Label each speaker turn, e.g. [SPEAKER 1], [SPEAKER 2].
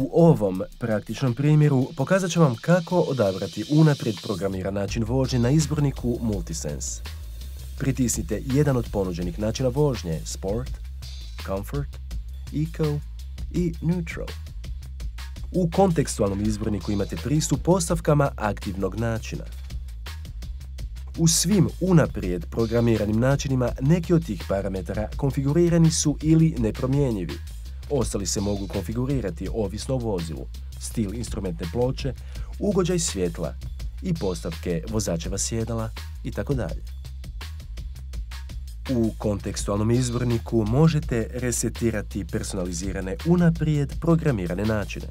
[SPEAKER 1] U ovom praktičnom primjeru pokazat ću vam kako odabrati unaprijed programiran način vožnje na izborniku Multisense. Pritisnite jedan od ponuđenih načina vožnje Sport, Comfort, Eco i Neutral. U kontekstualnom izborniku imate pristup postavkama aktivnog načina. U svim unaprijed programiranim načinima neki od tih parametara konfigurirani su ili nepromjenjivi. Ostali se mogu konfigurirati ovisno o vozilu, stil instrumentne ploče, ugođaj svjetla i postavke vozačeva sjedala i tako dalje. U kontekstualnom izvorniku možete resetirati personalizirane unaprijed programirane načine.